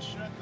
shut